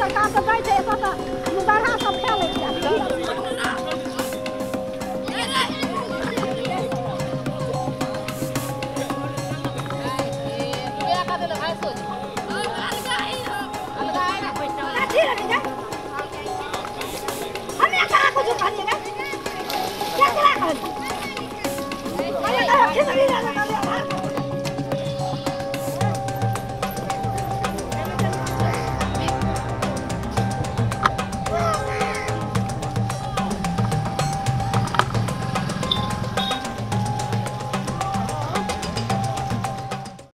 सरकार तो गई थे पापा मुबारक सब खेल लिया Run!